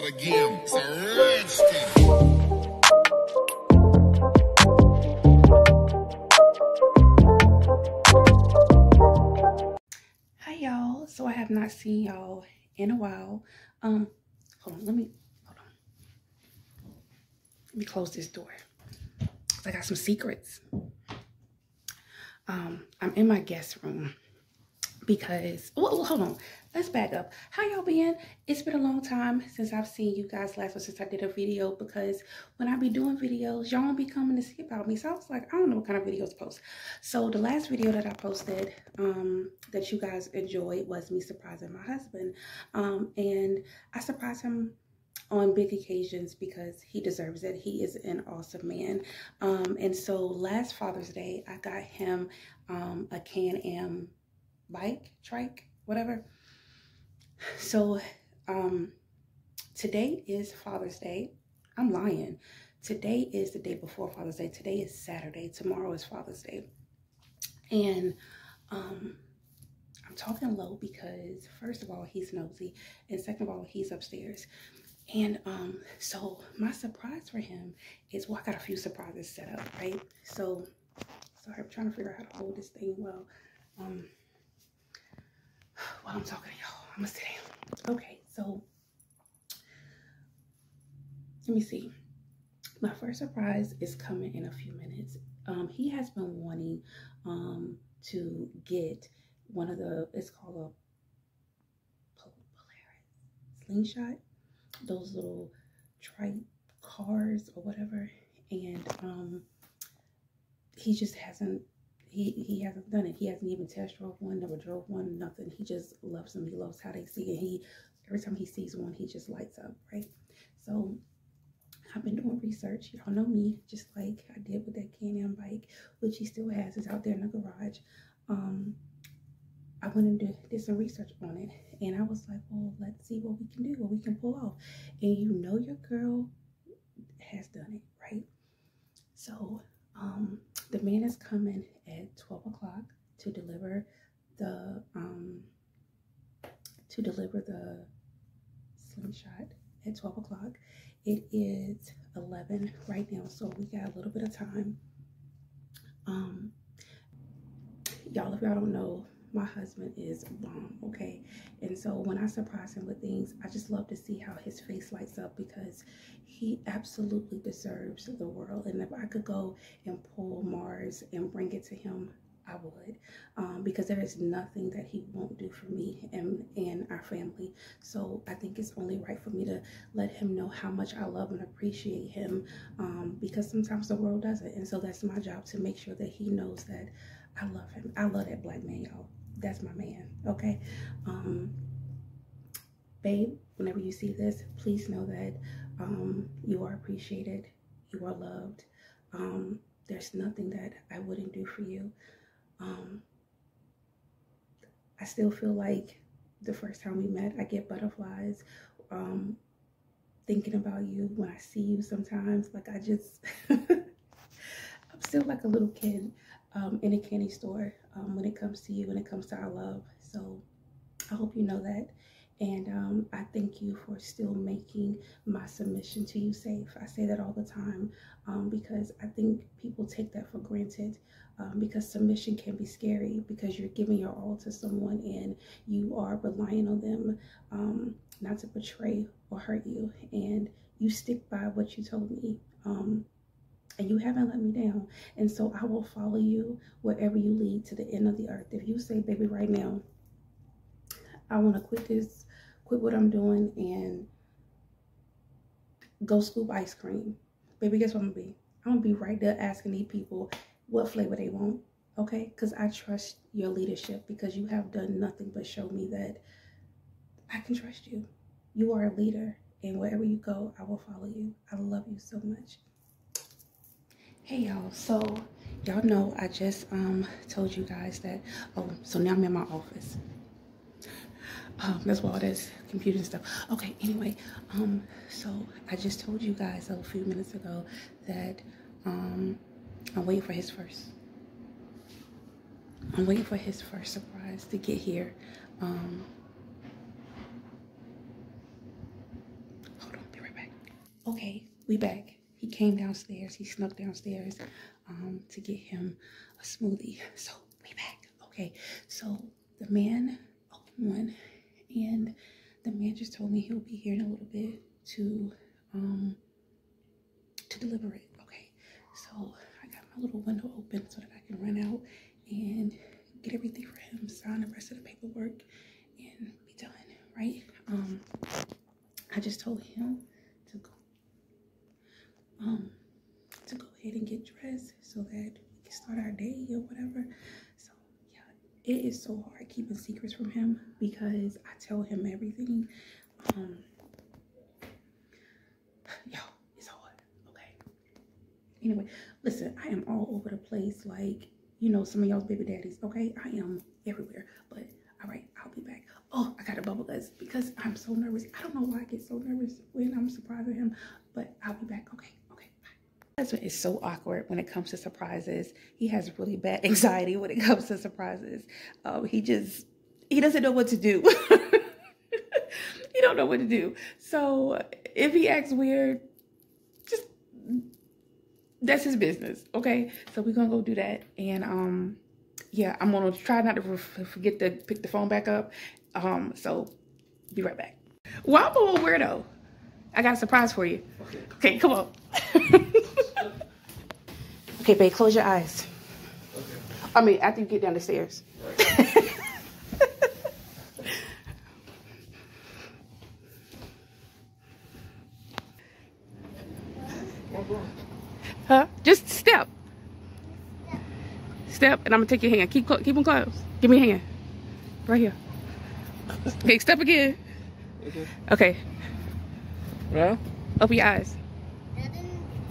that again. Y'all. So I have not seen y'all in a while. Um, hold on, let me hold on. Let me close this door. I got some secrets. Um, I'm in my guest room because well, hold on. Let's back up. How y'all been? It's been a long time since I've seen you guys last or since I did a video because when I be doing videos, y'all be coming to see about me. So I was like, I don't know what kind of videos to post. So the last video that I posted um, that you guys enjoyed was me surprising my husband. Um, and I surprised him on big occasions because he deserves it. He is an awesome man. Um, and so last Father's Day, I got him um, a Can-Am bike, trike, whatever. So um, today is Father's Day. I'm lying. Today is the day before Father's Day. Today is Saturday. Tomorrow is Father's Day. And um, I'm talking low because first of all, he's nosy. And second of all, he's upstairs. And um, so my surprise for him is, well, I got a few surprises set up, right? So, sorry, I'm trying to figure out how to hold this thing well. Um, while I'm talking to y'all, I'm gonna sit down. Okay, so let me see. My first surprise is coming in a few minutes. Um, he has been wanting um to get one of the, it's called a Polaris slingshot those little trike cars or whatever and um he just hasn't he he hasn't done it he hasn't even test drove one never drove one nothing he just loves them he loves how they see it he every time he sees one he just lights up right so I've been doing research. Y'all know me, just like I did with that Can-Am bike, which he still has. It's out there in the garage. Um, I went and did, some research on it, and I was like, well, let's see what we can do, what we can pull off. And you know your girl has done it, right? So um, the man is coming at 12 o'clock to deliver the um, to deliver the slingshot at 12 o'clock. It is 11 right now, so we got a little bit of time. Um, y'all, if y'all don't know, my husband is bomb, okay? And so when I surprise him with things, I just love to see how his face lights up because he absolutely deserves the world. And if I could go and pull Mars and bring it to him, I would, um, because there is nothing that he won't do for me and, and our family. So I think it's only right for me to let him know how much I love and appreciate him um, because sometimes the world doesn't. And so that's my job to make sure that he knows that I love him. I love that black man, y'all. That's my man, okay? Um, babe, whenever you see this, please know that um, you are appreciated. You are loved. Um, there's nothing that I wouldn't do for you. Um, I still feel like the first time we met, I get butterflies um, thinking about you when I see you sometimes. Like I just, I'm still like a little kid um, in a candy store um, when it comes to you, when it comes to our love. So I hope you know that. And um, I thank you for still making my submission to you safe. I say that all the time um, because I think people take that for granted um, because submission can be scary because you're giving your all to someone and you are relying on them um, not to betray or hurt you. And you stick by what you told me. And you haven't let me down. And so I will follow you wherever you lead to the end of the earth. If you say, baby, right now, I want to quit this, quit what I'm doing and go scoop ice cream. Baby, guess what I'm gonna be? I'm gonna be right there asking these people what flavor they want. Okay? Because I trust your leadership because you have done nothing but show me that I can trust you. You are a leader. And wherever you go, I will follow you. I love you so much. Hey y'all, so y'all know I just um told you guys that oh so now I'm in my office. Um, that's why all this computer stuff. Okay, anyway, um, so I just told you guys a few minutes ago that um I'm waiting for his first. I'm waiting for his first surprise to get here. Um hold on, be right back. okay, we back. He came downstairs. He snuck downstairs um, to get him a smoothie. So we back. Okay, so the man opened one, and the man just told me he'll be here in a little bit to um to deliver it. Okay, so I got my little window open so that I can run out and get everything for him, sign the rest of the paperwork, and be done. Right? Um, I just told him um to go ahead and get dressed so that we can start our day or whatever. So yeah, it is so hard keeping secrets from him because I tell him everything. Um yo, it's hard. Okay. Anyway, listen, I am all over the place like you know some of y'all's baby daddies, okay? I am everywhere. But all right, I'll be back. Oh, I got a bubble guts because I'm so nervous. I don't know why I get so nervous when I'm surprising him, but I'll be back. Okay, husband is so awkward when it comes to surprises. He has really bad anxiety when it comes to surprises. Um, he just he doesn't know what to do. he don't know what to do. So if he acts weird, just that's his business. Okay, so we're gonna go do that, and um, yeah, I'm gonna try not to forget to pick the phone back up. Um, so be right back. Well, I'm a weirdo. I got a surprise for you. Okay, okay come on. okay, babe, close your eyes. Okay. I mean, after you get down the stairs. Right. huh? Just step. Step, and I'm gonna take your hand. Keep keep them close. Give me a hand. Right here. Okay, step again. Okay. Okay. Well? Open your eyes.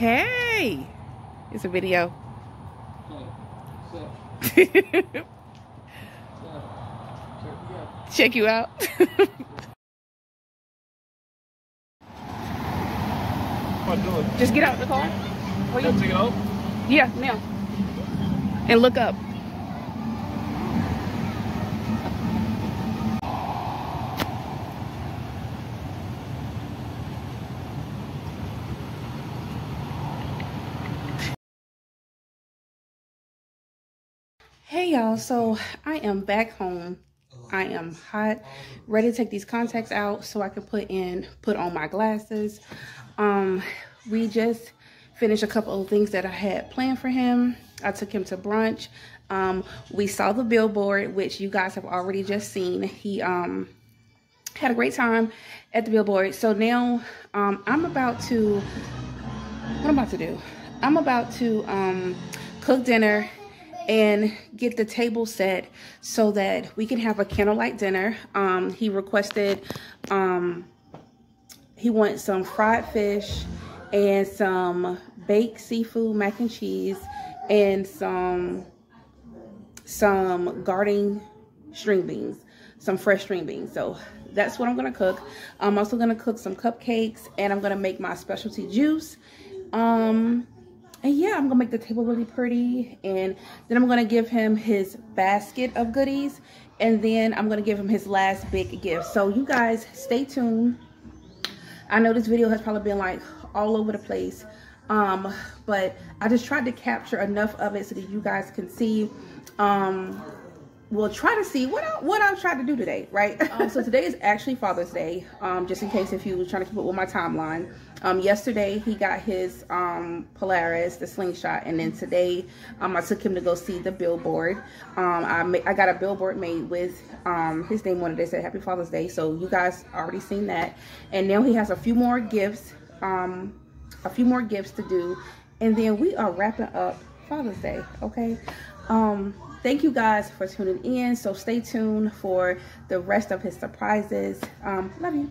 Hey, it's a video. Check you out. Just get out the car. Or you... Take? Yeah, now. And look up. Y'all, so I am back home. I am hot, ready to take these contacts out so I can put in, put on my glasses. Um, we just finished a couple of things that I had planned for him. I took him to brunch. Um, we saw the billboard, which you guys have already just seen. He um, had a great time at the billboard. So now um, I'm about to, what I'm about to do? I'm about to um, cook dinner and get the table set so that we can have a candlelight dinner. Um, he requested, um, he wants some fried fish and some baked seafood mac and cheese and some, some garden string beans, some fresh string beans. So that's what I'm gonna cook. I'm also gonna cook some cupcakes and I'm gonna make my specialty juice. Um, and yeah, I'm gonna make the table really pretty. And then I'm gonna give him his basket of goodies. And then I'm gonna give him his last big gift. So you guys stay tuned. I know this video has probably been like all over the place. Um, but I just tried to capture enough of it so that you guys can see um we'll try to see what I, what I've tried to do today, right? Um, so today is actually Father's Day, um, just in case if you was trying to keep up with my timeline. Um, yesterday he got his um, Polaris, the slingshot, and then today um, I took him to go see the billboard. Um, I I got a billboard made with um, his name on it. They said Happy Father's Day, so you guys already seen that. And now he has a few more gifts, um, a few more gifts to do, and then we are wrapping up Father's Day. Okay. Thank you guys for tuning in. So stay tuned for the rest of his surprises. Love you.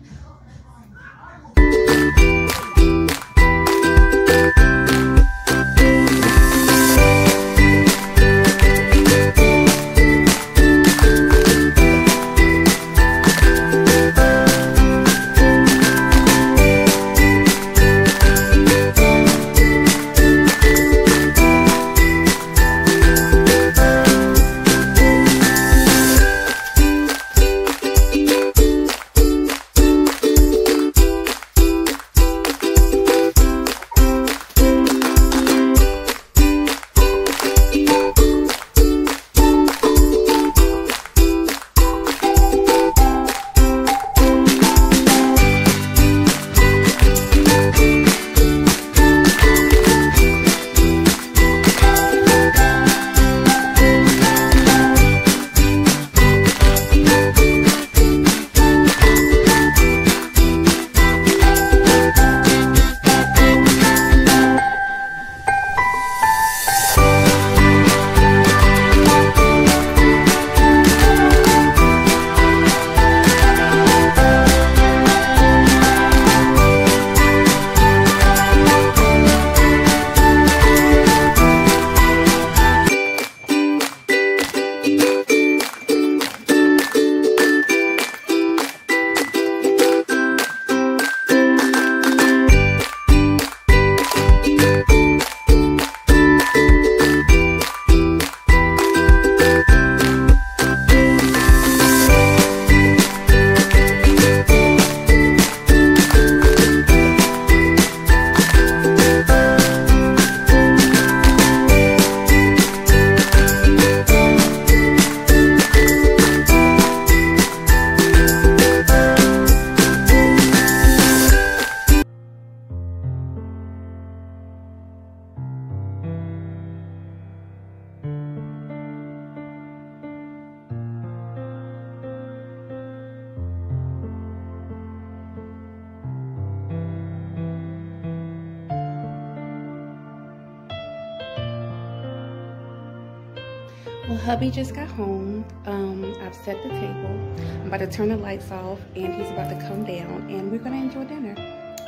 Well, hubby just got home. Um, I've set the table. I'm about to turn the lights off, and he's about to come down, and we're gonna enjoy dinner.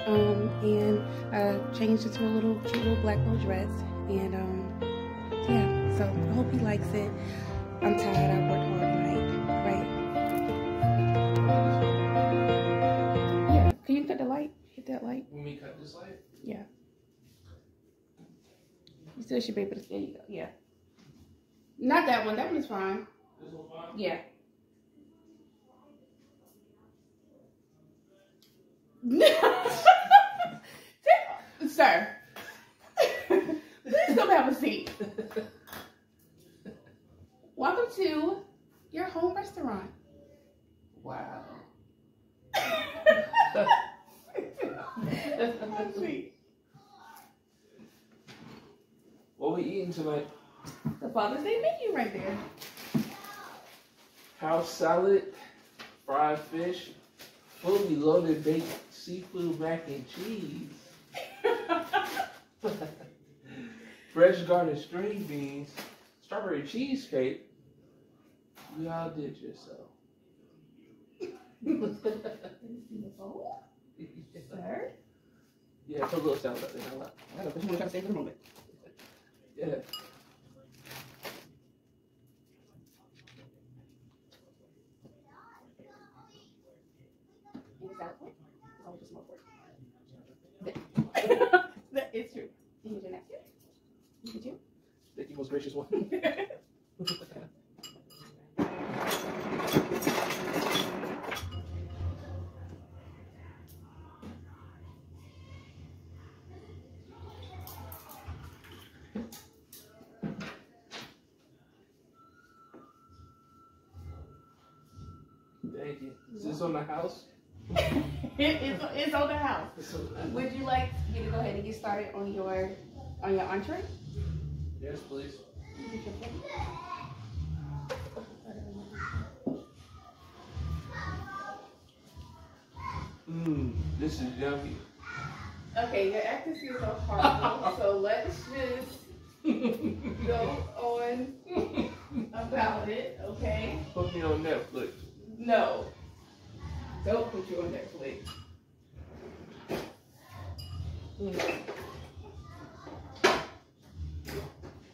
Um, and I changed into a little cute little black little dress, and um, yeah. So I hope he likes it. I'm tired. I worked hard tonight, right? Yeah. Can you cut the light? Hit that light. When we cut this light? Yeah. You still should be able to. There you go. Yeah. Not that one. That one is fine. Fine? Yeah. Sir, please come have a seat. Welcome to your home restaurant. Wow. What are we eating tonight? The Father's Day menu right there. House salad, fried fish, fully loaded baked seafood mac and cheese, fresh garden string beans, strawberry cheesecake. We all did yourself. Sir. Yeah, put a little salad up there. I like- I don't know, trying to save for the moment. Yeah. Is that what? Oh, just more work. That is true. You need your napkin? You get you? Thank you, most gracious one. Thank you. Is this on the house? It's, it's on the house. Would you like me to go ahead and get started on your on your entree? Yes, please. Mmm, this is yummy. Okay, your acting skills are horrible, so let's just go on about it, okay? Put me on Netflix. No. Don't put you on Netflix.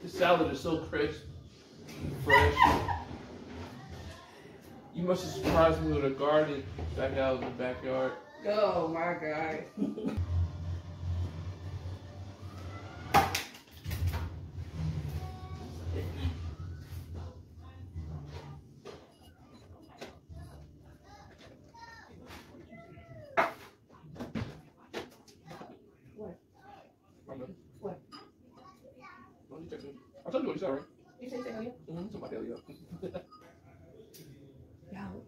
This salad is so crisp, fresh. You must have surprised me with a garden back out in the backyard. Oh my god. What? Don't you text me? I told you what you said, right? You say Taylor? Mm-hmm. Somebody tell you. Y'all.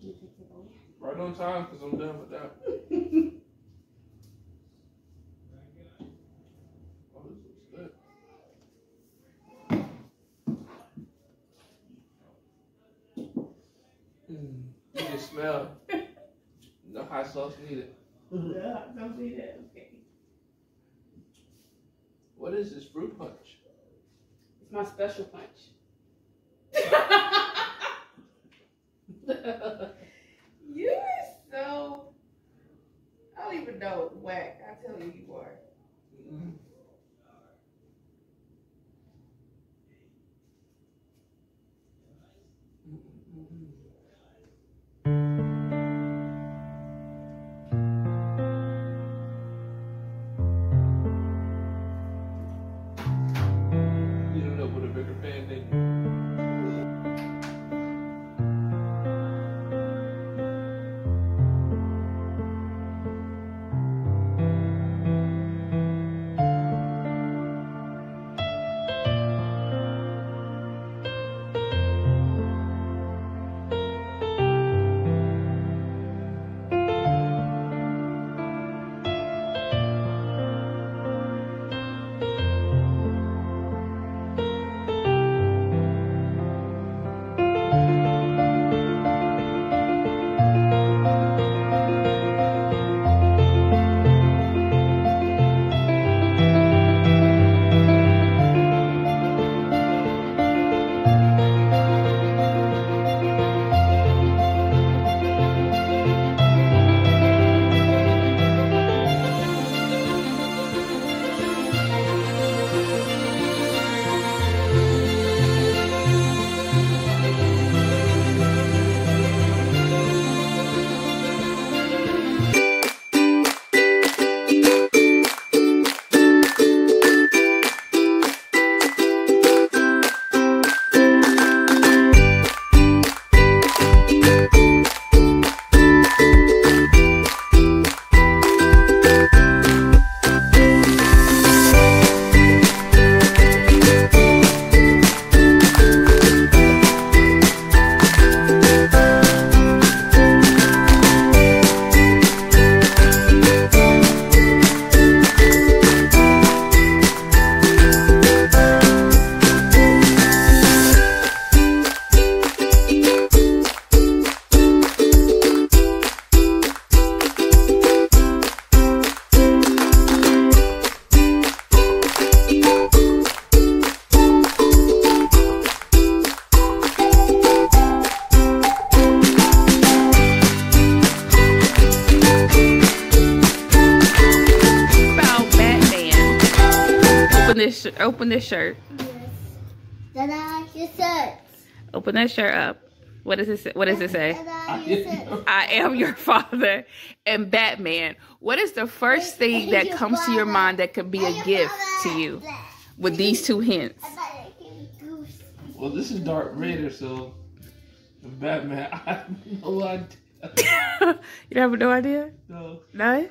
You take it over? Right on time, because I'm done with that. Oh, this looks good. Mm, you can smell. No hot sauce needed. Yeah, don't do that. Okay. What is this fruit punch? It's my special punch. you are so. I don't even know. Whack. I tell you, you are. Mm. You this. Open this shirt. Yes. Dada, your shirt. Open that shirt up. What does it say? What does it say? Dada, your shirt. I am your father and Batman. What is the first thing that comes to your mind that could be a gift to you with these two hints? I thought it came goose. Well, this is Darth Vader, so Batman. I have no idea. you have no idea? No, No?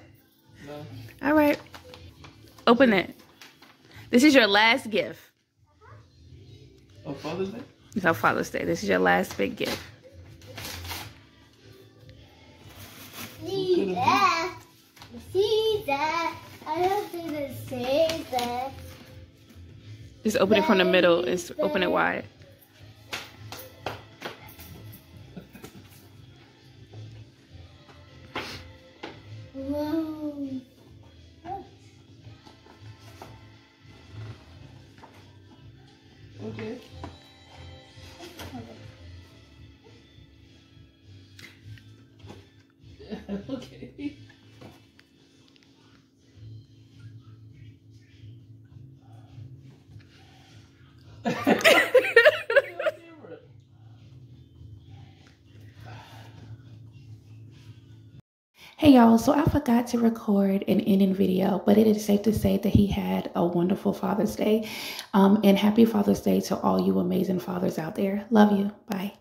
no. All right. Open it. This is your last gift. Oh, Father's Day? So Father's Day, this is your last big gift. See that? See that? I don't think they say that. Just open it from the middle. It's open it wide. Hey y'all, so I forgot to record an ending video, but it is safe to say that he had a wonderful Father's Day. Um, and happy Father's Day to all you amazing fathers out there. Love you. Bye.